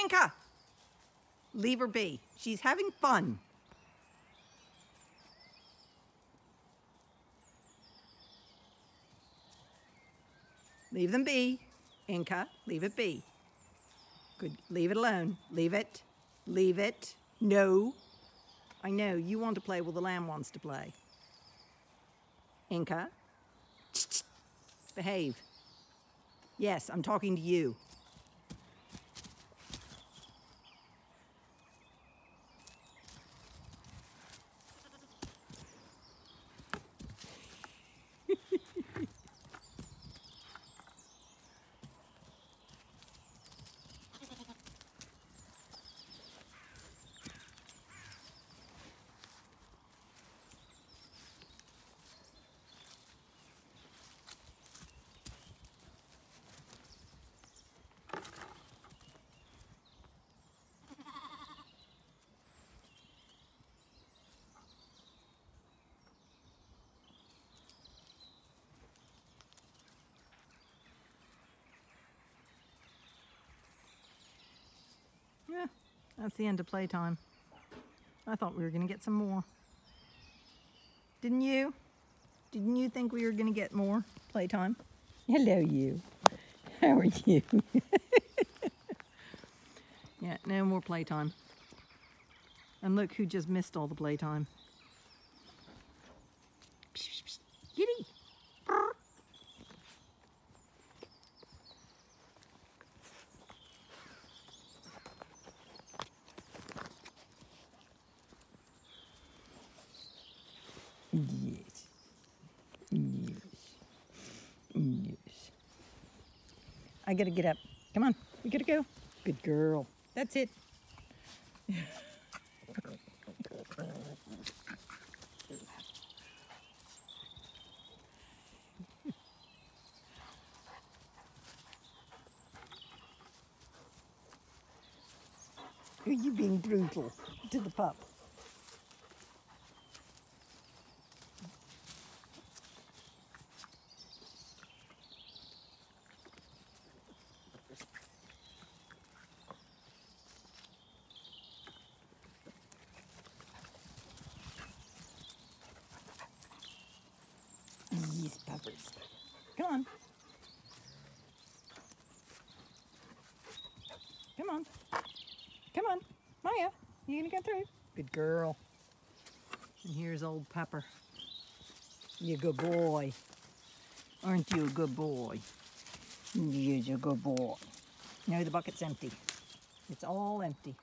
Inca! Leave her be. She's having fun. Leave them be. Inca, leave it be. Good. Leave it alone. Leave it. Leave it. No. I know you want to play well the lamb wants to play. Inca. Behave. Yes, I'm talking to you. Yeah, that's the end of playtime. I thought we were going to get some more. Didn't you? Didn't you think we were going to get more playtime? Hello, you. How are you? yeah, no more playtime. And look who just missed all the playtime. Kitty. Yes. Yes. Yes. I gotta get up. Come on. We gotta go. Good girl. That's it. Are you being brutal to the pup? Yes, puppers. Come on. Come on. Come on. Maya, you gonna get through? Good girl. And here's old Pepper. You good boy. Aren't you a good boy? You're a good boy. No, the bucket's empty. It's all empty.